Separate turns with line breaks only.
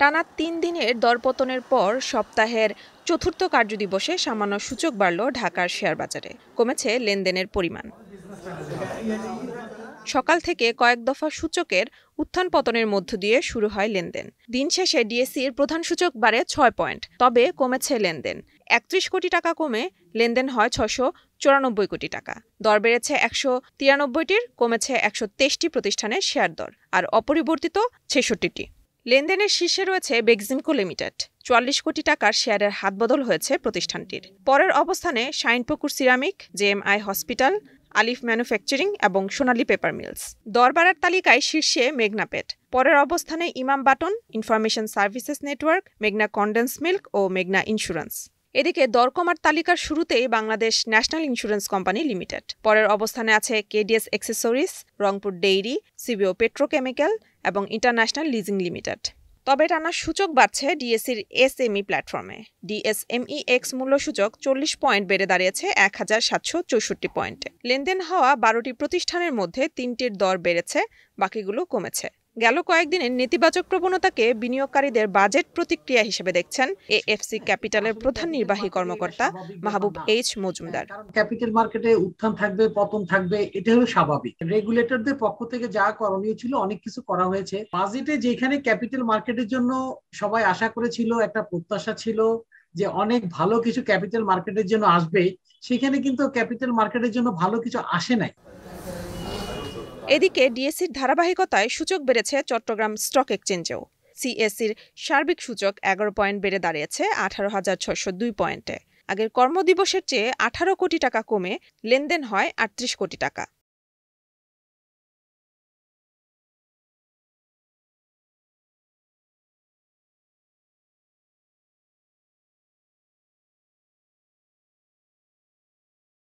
টানা তিন দিনের দরপতনের পর সপ্তাহের চতুর্থ কার্যদিবসে সামান্য সূচক বাড়ল ঢাকার শেয়ার বাজারে কমেছে লেনদেনের পরিমাণ। সকাল থেকে কয়েক দফা সূচকের উত্থান পতনের মধ্য দিয়ে শুরু হয় লেনদেন। দিন শেষে ডিএসসির প্রধান সূচক বাড়ে ছয় পয়েন্ট, তবে কমেছে লেনদেন। একত্রিশ কোটি টাকা কমে লেনদেন হয় ছশো চুরানব্বই কোটি টাকা। দর বেড়েছে একশো তিরানব্বইটির, কমেছে একশো তেইশটি প্রতিষ্ঠানের শেয়ার দর, আর অপরিবর্তিত ছেষট্টিটি। লেনদেনের শীর্ষে রয়েছে বেক্সিমকো লিমিটেড। চুয়াল্লিশ কোটি টাকার শেয়ারের হাতবদল হয়েছে প্রতিষ্ঠানটির। পরের অবস্থানে Shinepukur ceramic JMI hospital, Alif manufacturing এবং সোনালী পেপার মিলস। দরবারের তালিকায় শীর্ষে মেঘনাপেট পরের অবস্থানে Imam button, information services network, মেঘনা কন্ডেন্স মিল্ক ও মেঘনা ইন্স্যুরেন্স। এদিকে দরকমার তালিকার শুরুতেই Bangladesh national insurance company limited. পরের অবস্থানে আছে KDS accessories Rangpur dairy, CBO petrochemical এবং ইন্টারন্যাশনাল লিজিং লিমিটেড। তবে টানা সূচক বাড়ছে ডিএসসির এসএমই প্ল্যাটফর্মে। ডিএসএমই এক্স মূল্য সূচক চল্লিশ পয়েন্ট বেড়ে দাঁড়িয়েছে এক হাজার সাতশো চৌষট্টি পয়েন্টে। লেনদেন হওয়া বারোটি প্রতিষ্ঠানের মধ্যে তিনটির দর বেড়েছে, বাকিগুলো কমেছে। গেল কয়েকদিনের নেতিবাচক প্রবণতাকে বিনিয়োগকারীদের বাজেট প্রতিক্রিয়া হিসেবে দেখছেন এএফসি ক্যাপিটালের প্রধান নির্বাহী কর্মকর্তা মাহবুব এইচ মজুমদার।
ক্যাপিটাল মার্কেটে উত্থান থাকবে, পতন থাকবে এটা হলো স্বাভাবিক। রেগুলেটরদের পক্ষ থেকে যা করণীয় ছিল, অনেক কিছু করা হয়েছে। বাজেটে যেখানে ক্যাপিটাল মার্কেটের জন্য সবাই আশা করেছিল, একটা প্রত্যাশা ছিল যে অনেক ভালো কিছু ক্যাপিটাল মার্কেটের জন্য আসবে, সেখানে কিন্তু ক্যাপিটাল মার্কেটের জন্য ভালো কিছু আসে নাই।
এদিকে ডিএসসির ধারাবাহিকতায় সূচক বেড়েছে চট্টগ্রাম স্টক এক্সচেঞ্জেও। সিএসসির সার্বিক সূচক এগারো পয়েন্ট বেড়ে দাঁড়িয়েছে, আঠারো হাজার ছয়শো দুই পয়েন্টে। আগের কর্মদিবসের চেয়ে আঠারো কোটি টাকা কমে লেনদেন হয় আটত্রিশ কোটি টাকা।